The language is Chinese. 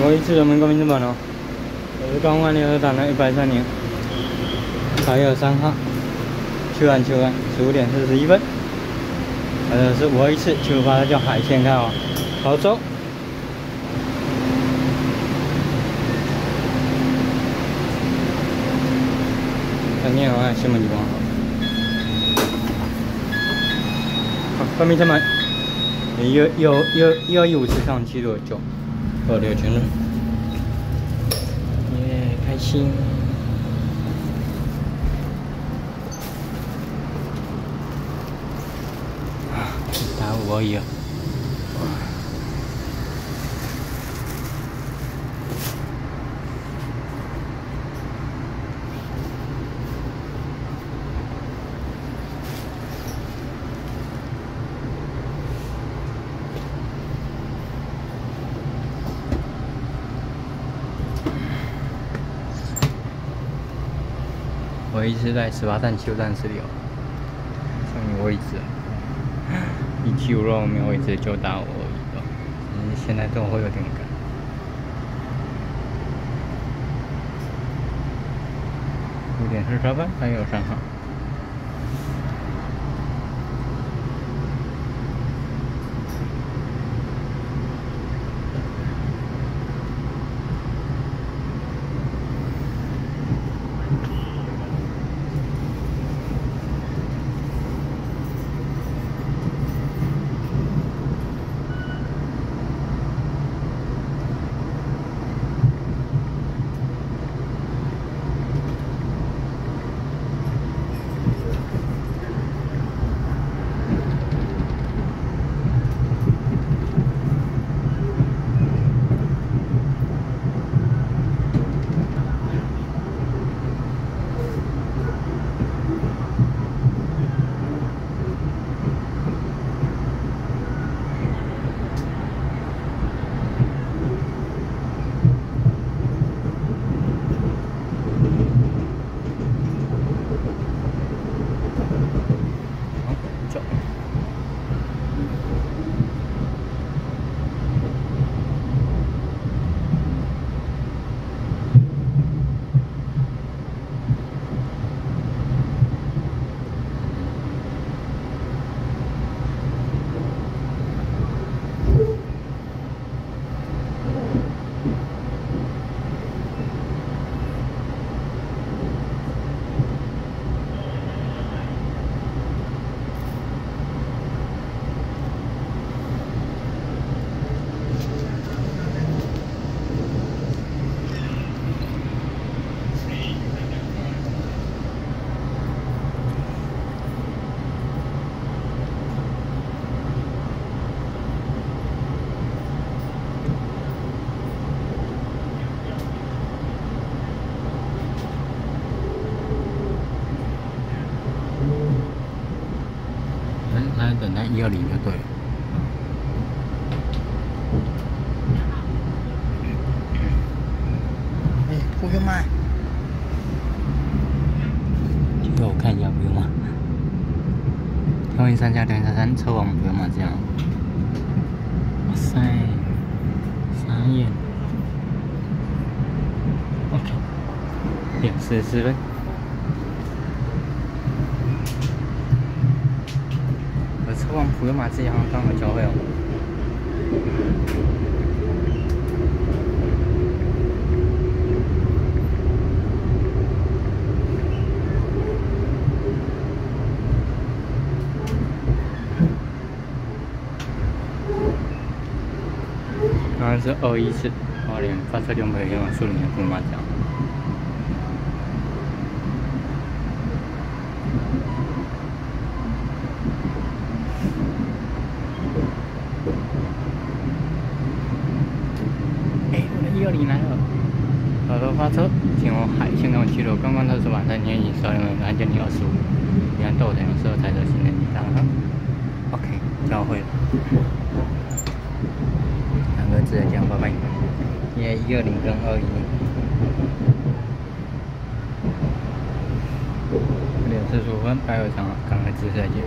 我一次人民公民证本哦，我是刚万联合党的一百三年，八月三号，去完去完，十五点四十一分，呃，是我一次出发的叫海鲜看哦，好走。看见啊，什么地方？好，后面再买，有有有有有次上去多久？保留全了，耶，开心！啊，打我一我一直在十八站休站这里哦，上面位置，一七五六没有位置就打我一个，嗯，现在都会有点赶。五点十三分，还有三号。一二零就对了。哎，不用买。给我看一下，不用吗？欢迎三加零三三，车网不用吗？这样。哇塞，傻眼。OK，点四十分。往普悠玛这一行刚好交汇哦。刚是二一四，二零发车两百元往树林的普悠玛讲。发车前往海鲜港七路，刚刚他是晚上你已经刷了安检零二十五，你看豆等时候才在新的地方哈。OK，交会了。两个字讲拜拜。耶，一二零跟二一。六点四十五分，拜二场，刚才直再见。